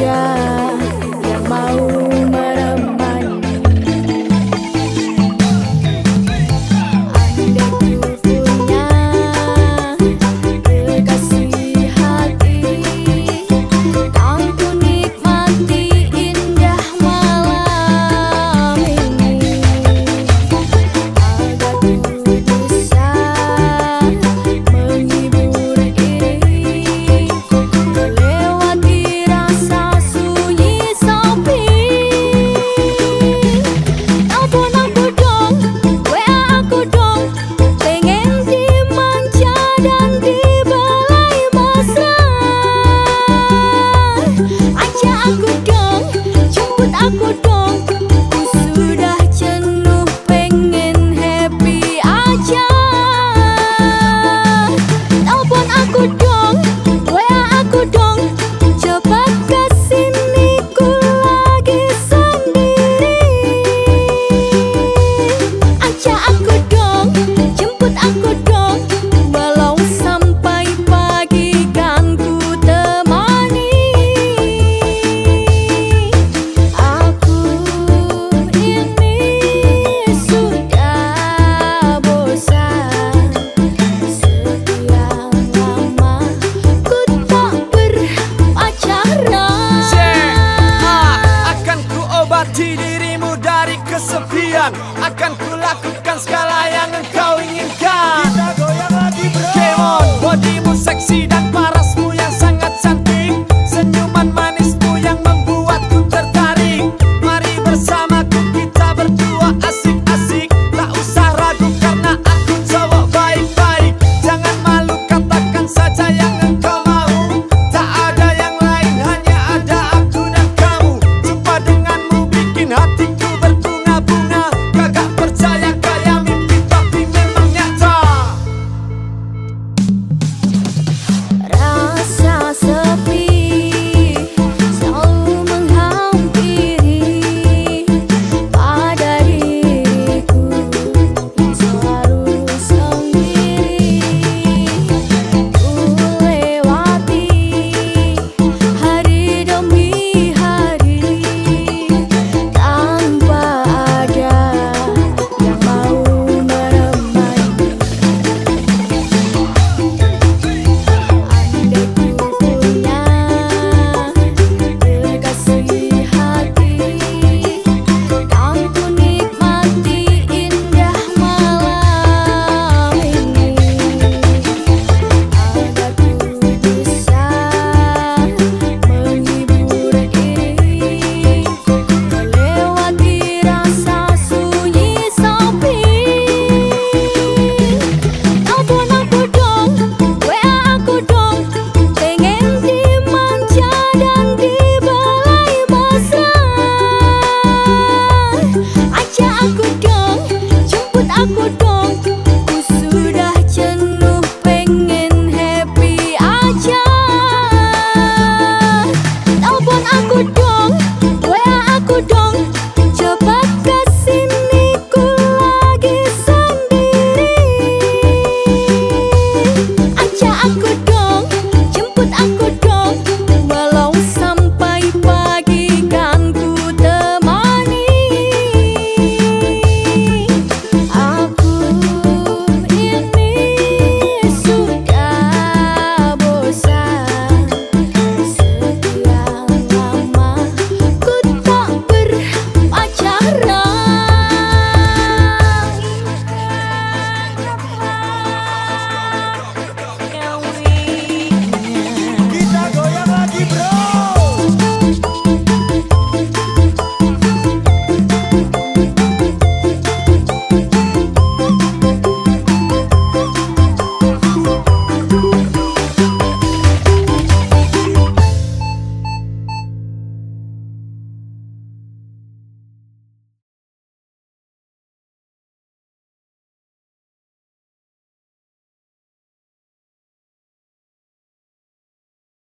Yeah. 家。kejadian Akan kulakukan segala yang engkau inginkan. Kita goyang lagi bro. Game on, bodimu seksi dan parah. aku